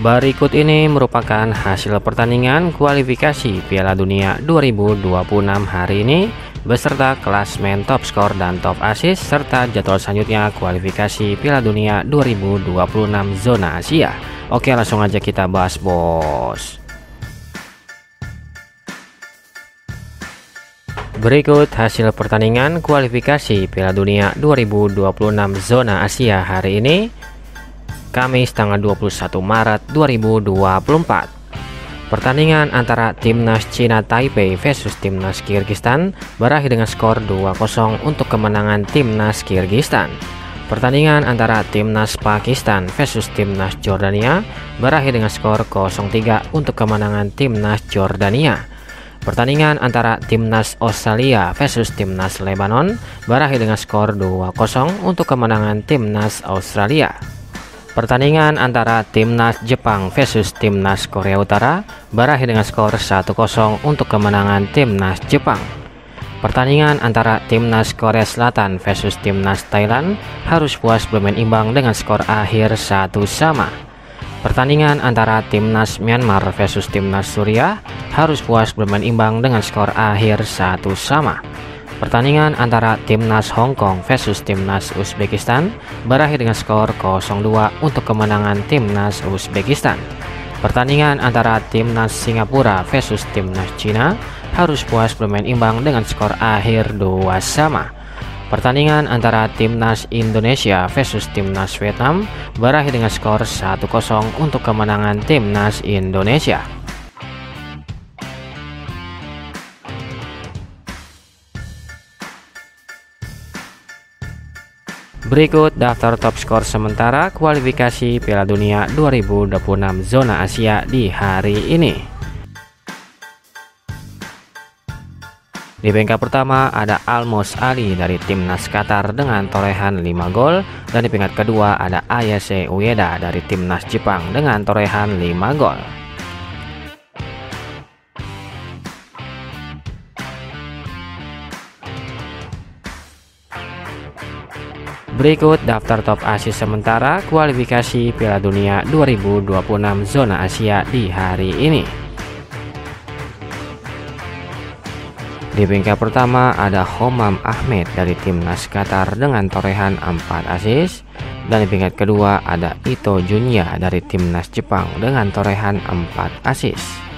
Berikut ini merupakan hasil pertandingan kualifikasi Piala Dunia 2026 hari ini beserta klasmen top skor dan top assist serta jadwal selanjutnya kualifikasi Piala Dunia 2026 zona Asia. Oke, langsung aja kita bahas, Bos. Berikut hasil pertandingan kualifikasi Piala Dunia 2026 zona Asia hari ini Kamis tanggal 21 Maret 2024. Pertandingan antara Timnas Cina Taipei versus Timnas Kyrgyzstan berakhir dengan skor 2-0 untuk kemenangan Timnas Kyrgyzstan. Pertandingan antara Timnas Pakistan versus Timnas Jordania berakhir dengan skor 0-3 untuk kemenangan Timnas Jordania. Pertandingan antara Timnas Australia versus Timnas Lebanon berakhir dengan skor 2-0 untuk kemenangan Timnas Australia. Pertandingan antara Timnas Jepang versus Timnas Korea Utara berakhir dengan skor 1-0 untuk kemenangan Timnas Jepang. Pertandingan antara Timnas Korea Selatan versus Timnas Thailand harus puas bermain imbang dengan skor akhir satu sama. Pertandingan antara Timnas Myanmar versus Timnas Suriah harus puas bermain imbang dengan skor akhir satu sama. Pertandingan antara Timnas Hong Kong versus Timnas Uzbekistan berakhir dengan skor 0-2 untuk kemenangan Timnas Uzbekistan. Pertandingan antara Timnas Singapura versus Timnas Cina harus puas bermain imbang dengan skor akhir 2 sama. Pertandingan antara Timnas Indonesia versus Timnas Vietnam berakhir dengan skor 1-0 untuk kemenangan Timnas Indonesia. Berikut daftar top skor sementara kualifikasi Piala Dunia 2026 zona Asia di hari ini. Di peringkat pertama ada Almos Ali dari timnas Qatar dengan torehan 5 gol dan di peringkat kedua ada Ayase Ueda dari timnas Jepang dengan torehan 5 gol. Berikut daftar top asis sementara kualifikasi Piala Dunia 2026 zona Asia di hari ini. Di peringkat pertama ada Homam Ahmed dari timnas Qatar dengan torehan 4 asis dan di peringkat kedua ada Ito Junya dari timnas Jepang dengan torehan 4 asis.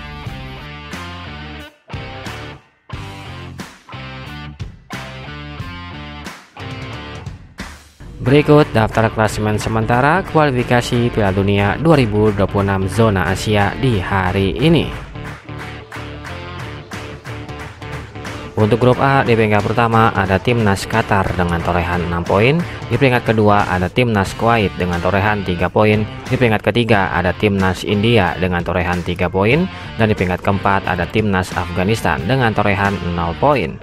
Berikut daftar klasemen sementara kualifikasi Piala Dunia 2026 zona Asia di hari ini. Untuk grup A di peringkat pertama ada timnas Qatar dengan torehan 6 poin, di peringkat kedua ada timnas Kuwait dengan torehan 3 poin, di peringkat ketiga ada timnas India dengan torehan 3 poin, dan di peringkat keempat ada timnas Afghanistan dengan torehan 0 poin.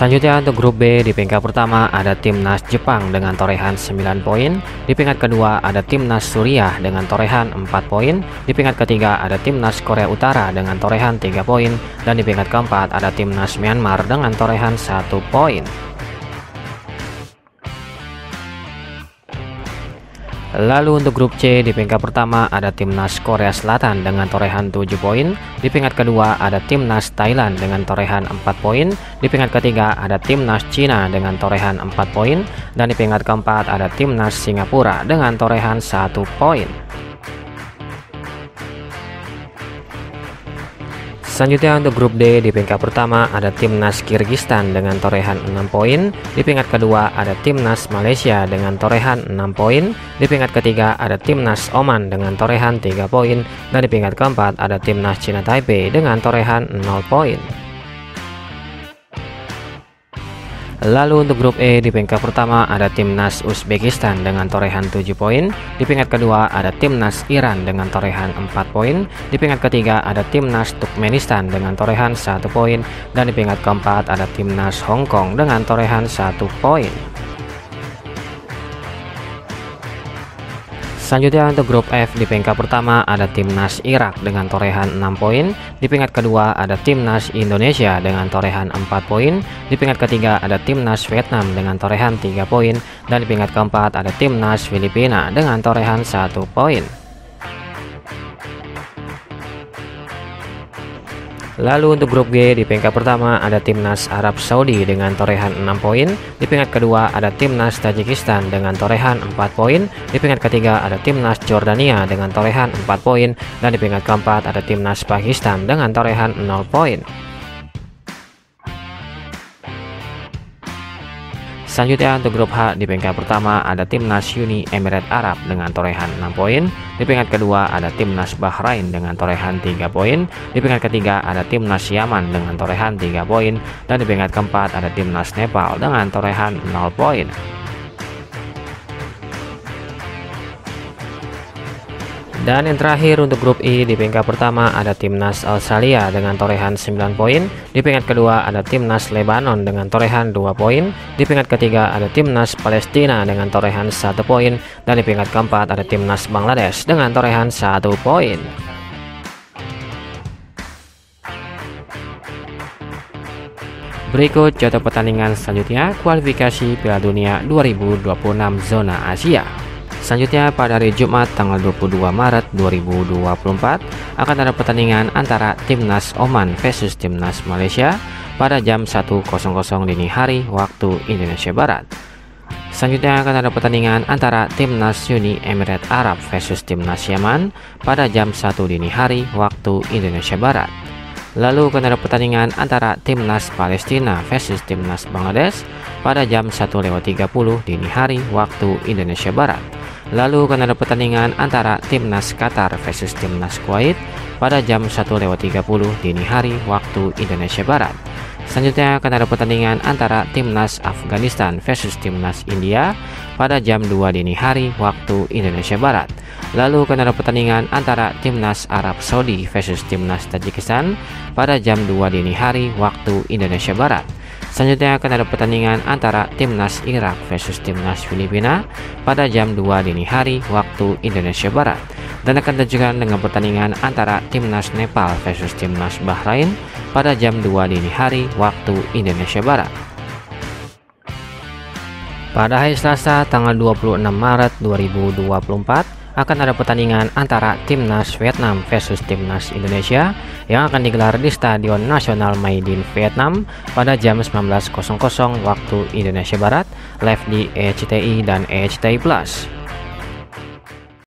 Selanjutnya untuk grup B di peringkat pertama ada timnas Jepang dengan torehan 9 poin, di peringkat kedua ada timnas Suriah dengan torehan 4 poin, di peringkat ketiga ada timnas Korea Utara dengan torehan 3 poin, dan di peringkat keempat ada timnas Myanmar dengan torehan 1 poin. Lalu untuk grup C di peringkat pertama ada timnas Korea Selatan dengan torehan 7 poin, di peringkat kedua ada timnas Thailand dengan torehan 4 poin, di peringkat ketiga ada timnas Cina dengan torehan 4 poin, dan di peringkat keempat ada timnas Singapura dengan torehan 1 poin. Selanjutnya untuk grup D di peringkat pertama ada timnas Kyrgyzstan dengan torehan 6 poin, di peringkat kedua ada timnas Malaysia dengan torehan 6 poin, di peringkat ketiga ada timnas Oman dengan torehan 3 poin, dan di peringkat keempat ada timnas Cina Taipei dengan torehan 0 poin. Lalu untuk grup E di peringkat pertama ada timnas Uzbekistan dengan torehan 7 poin, di peringkat kedua ada timnas Iran dengan torehan 4 poin, di peringkat ketiga ada timnas Turkmenistan dengan torehan 1 poin, dan di peringkat keempat ada timnas Hong Kong dengan torehan 1 poin. Selanjutnya untuk grup F di peringkat pertama ada timnas Irak dengan torehan 6 poin, di peringkat kedua ada timnas Indonesia dengan torehan 4 poin, di peringkat ketiga ada timnas Vietnam dengan torehan 3 poin, dan di peringkat keempat ada timnas Filipina dengan torehan 1 poin. Lalu untuk grup G di peringkat pertama ada timnas Arab Saudi dengan torehan 6 poin, di peringkat kedua ada timnas Tajikistan dengan torehan 4 poin, di peringkat ketiga ada timnas Jordania dengan torehan 4 poin, dan di peringkat keempat ada timnas Pakistan dengan torehan 0 poin. Selanjutnya untuk grup H di peringkat pertama ada timnas Uni Emirat Arab dengan torehan 6 poin, di peringkat kedua ada timnas Bahrain dengan torehan 3 poin, di peringkat ketiga ada timnas Yaman dengan torehan 3 poin, dan di peringkat keempat ada timnas Nepal dengan torehan 0 poin. Dan yang terakhir untuk grup I di peringkat pertama ada timnas Australia dengan torehan 9 poin, di peringkat kedua ada timnas Lebanon dengan torehan 2 poin, di peringkat ketiga ada timnas Palestina dengan torehan 1 poin, dan di peringkat keempat ada timnas Bangladesh dengan torehan 1 poin. Berikut jadwal pertandingan selanjutnya kualifikasi Piala Dunia 2026 zona Asia. Selanjutnya pada hari Jumat tanggal 22 Maret 2024 akan ada pertandingan antara Timnas Oman versus Timnas Malaysia pada jam 1.00 dini hari waktu Indonesia Barat. Selanjutnya akan ada pertandingan antara Timnas Uni Emirat Arab versus Timnas Yaman pada jam 1 dini hari waktu Indonesia Barat. Lalu akan ada pertandingan antara Timnas Palestina versus Timnas Bangladesh pada jam 1.30 dini hari waktu Indonesia Barat. Lalu akan ada pertandingan antara timnas Qatar versus timnas Kuwait pada jam 1.30 dini hari waktu Indonesia Barat. Selanjutnya akan ada pertandingan antara timnas Afghanistan versus timnas India pada jam 2 dini hari waktu Indonesia Barat. Lalu akan ada pertandingan antara timnas Arab Saudi versus timnas Tajikistan pada jam 2 dini hari waktu Indonesia Barat. Selanjutnya akan ada pertandingan antara timnas Irak versus timnas Filipina pada jam 2 dini hari waktu Indonesia Barat. Dan akan dilanjutkan dengan pertandingan antara timnas Nepal versus timnas Bahrain pada jam 2 dini hari waktu Indonesia Barat. Pada hari Selasa tanggal 26 Maret 2024 akan ada pertandingan antara timnas Vietnam versus timnas Indonesia yang akan digelar di Stadion Nasional Maidin Vietnam pada jam 19.00 waktu Indonesia Barat live di ECTI dan ECTI Plus.